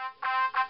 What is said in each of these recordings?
Thank you.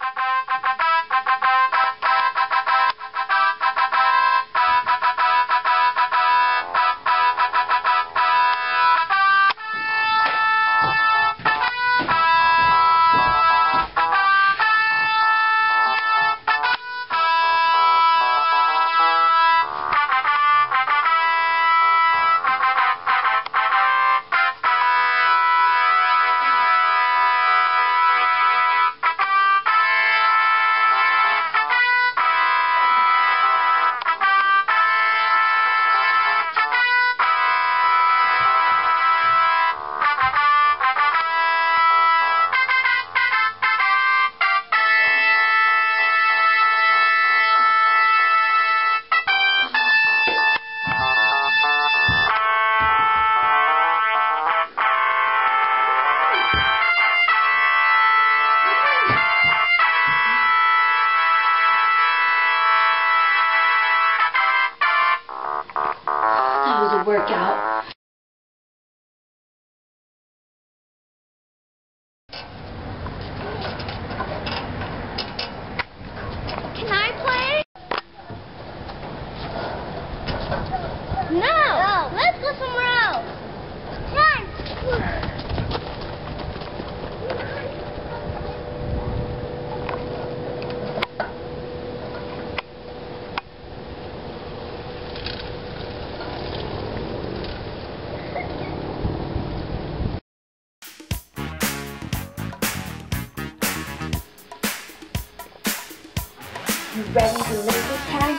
Ready to live this time?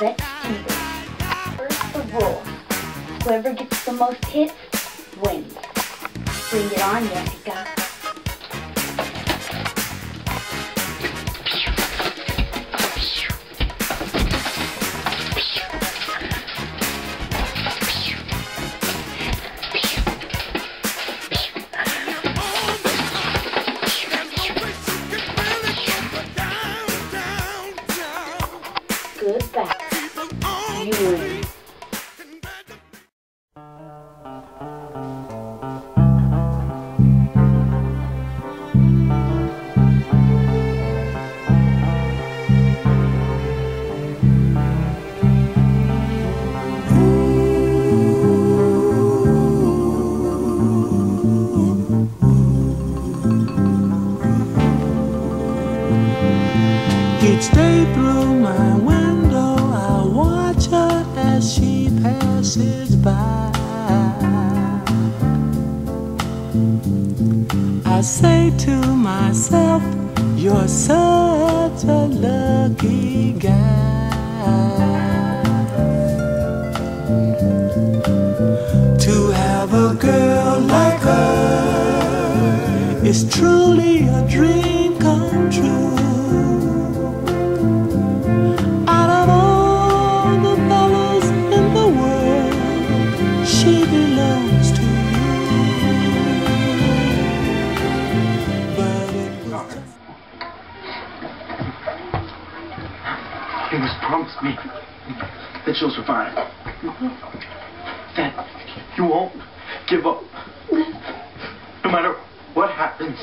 Let's do this. First, the rules. Whoever gets the most hits wins. Bring it on, Yessica. Good back. I say to myself, You're such a lucky guy. To have a girl like her is truly a dream That you won't give up. No matter what happens.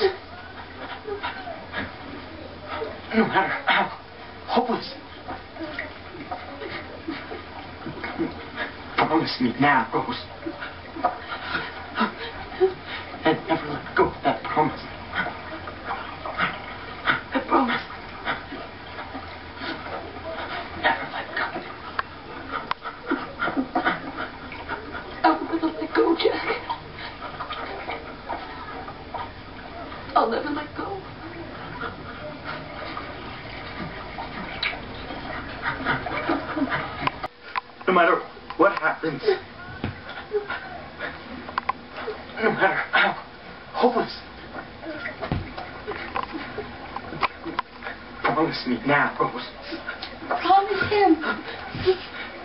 No matter how hopeless. Promise me now, Rose. And never let go of that promise. I promise. Never let go. I'll never let go, Jack. I'll never let go. No matter what happens. No matter how hopeless. Promise me now, Rose. Promise him.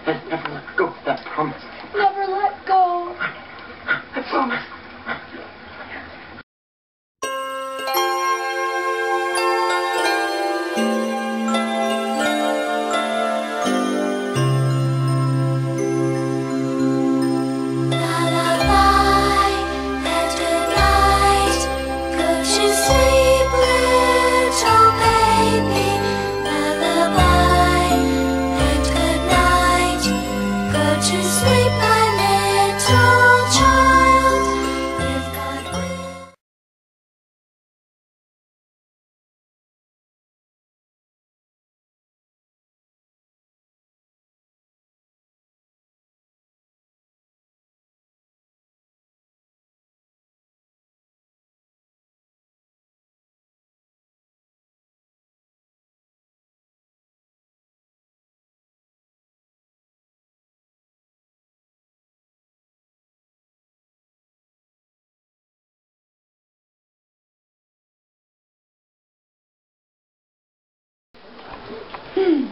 And never let go of that promise. Never sweep my little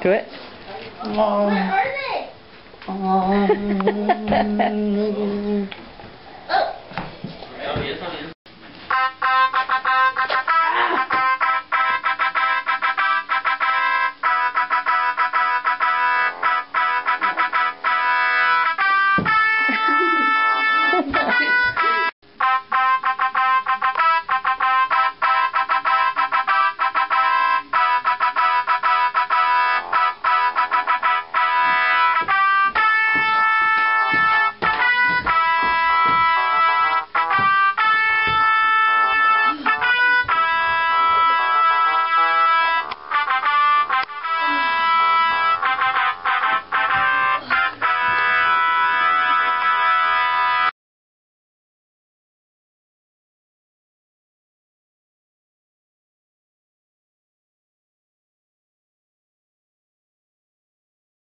Do it. Where are they? Um,